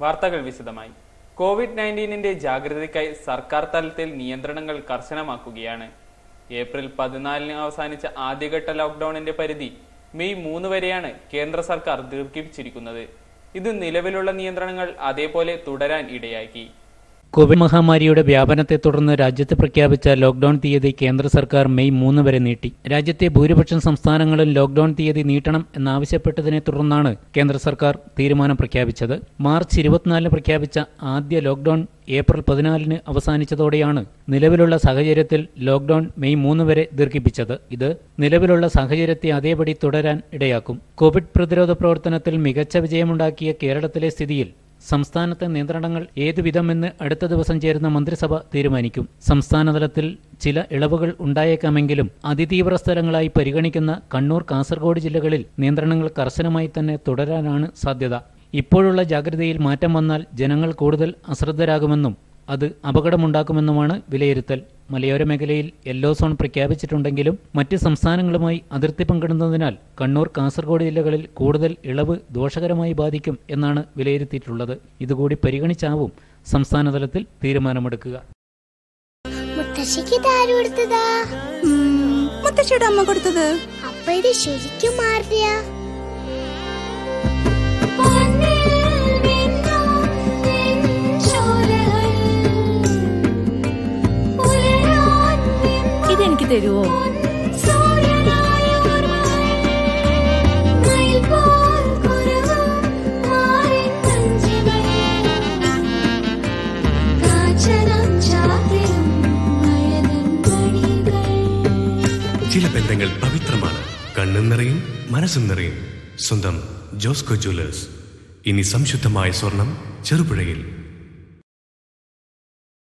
വാർത്തകൾ വിശദമായി. കോവിഡ് നയന്റീനിന്റെ ജാഗ്രതയ്ക്കായി സർക്കാർ തലത്തിൽ നിയന്ത്രണങ്ങൾ കർശനമാക്കുകയാണ്. ഏപ്രിൽ പതിനാലിന് അവസാനിച്ച ആദ്യഘട്ട ലോക്ക്ഡൌണിന്റെ പരിധി മെയ് മൂന്ന് വരെയാണ് കേന്ദ്ര സർക്കാർ ദീർഘിപ്പിച്ചിരിക്കുന്നത്. ഇത് നിലവിലുള്ള നിയന്ത്രണങ്ങൾ അതേപോലെ തുടരാൻ ഇടയാക്കി. കോവിഡ് മഹാമാരിയുടെ വ്യാപനത്തെ തുടർന്ന് രാജ്യത്ത് പ്രഖ്യാപിച്ച ലോക്ഡൌൺ തീയതി കേന്ദ്ര സർക്കാർ മെയ് മൂന്ന് വരെ നീട്ടി. രാജ്യത്തെ ഭൂരിപക്ഷം സംസ്ഥാനങ്ങളും ലോക്ഡൌൺ തീയതി നീട്ടണം എന്നാവശ്യപ്പെട്ടതിനെ തുടർന്നാണ് കേന്ദ്ര സർക്കാർ തീരുമാനം പ്രഖ്യാപിച്ചത്. മാർച്ച് ഇരുപത്തിനാലിന് പ്രഖ്യാപിച്ച ആദ്യ ലോക്ഡൌൺ ഏപ്രിൽ പതിനാലിന് അവസാനിച്ചതോടെയാണ് നിലവിലുള്ള സാഹചര്യത്തിൽ ലോക്ഡൌൺ മെയ് മൂന്ന് വരെ ദീർഘിപ്പിച്ചത്. ഇത് നിലവിലുള്ള സാഹചര്യത്തെ അതേപടി തുടരാൻ ഇടയാക്കും. കോവിഡ് പ്രതിരോധ പ്രവർത്തനത്തിൽ മികച്ച വിജയമുണ്ടാക്കിയ കേരളത്തിലെ സ്ഥിതിയിൽ സംസ്ഥാനത്തെ നിയന്ത്രണങ്ങൾ ഏതുവിധമെന്ന് അടുത്ത ദിവസം ചേരുന്ന മന്ത്രിസഭ തീരുമാനിക്കും. സംസ്ഥാനതലത്തിൽ ചില ഇളവുകൾ ഉണ്ടായേക്കാമെങ്കിലും അതിതീവ്ര സ്ഥലങ്ങളായി പരിഗണിക്കുന്ന കണ്ണൂർ കാസർഗോഡ് ജില്ലകളിൽ നിയന്ത്രണങ്ങൾ കർശനമായി തന്നെ തുടരാനാണ് സാധ്യത. ഇപ്പോഴുള്ള ജാഗ്രതയിൽ മാറ്റം വന്നാൽ ജനങ്ങൾ കൂടുതൽ അശ്രദ്ധരാകുമെന്നും അത് അപകടമുണ്ടാക്കുമെന്നുമാണ് വിലയിരുത്തൽ. മലയോര മേഖലയിൽ യെല്ലോ സോൺ പ്രഖ്യാപിച്ചിട്ടുണ്ടെങ്കിലും മറ്റ് സംസ്ഥാനങ്ങളുമായി അതിർത്തി പങ്കിടുന്നതിനാൽ കണ്ണൂർ കാസർഗോഡ് ജില്ലകളിൽ കൂടുതൽ ഇളവ് ദോഷകരമായി ബാധിക്കും എന്നാണ് വിലയിരുത്തിയിട്ടുള്ളത്. ഇതുകൂടി പരിഗണിച്ചാവും സംസ്ഥാനതലത്തിൽ തീരുമാനമെടുക്കുക. കൊടുത്തതാ? ഉം, മുത്തശ്ശിയുടെ അമ്മ കൊടുത്തത്. അപ്പൊ ഇത് ശരിക്കും മാറിയ ഇതെനിക്ക് തരുവോ? ചില ബന്ധങ്ങൾ പവിത്രമാണ്. കണ്ണും നിറയും മനസ്സും നിറയും. സ്വന്തം ജോസ്കോ ജ്വല്ലേഴ്സ്. ഇനി സംശുദ്ധമായ സ്വർണം ചെറുപുഴയിൽ.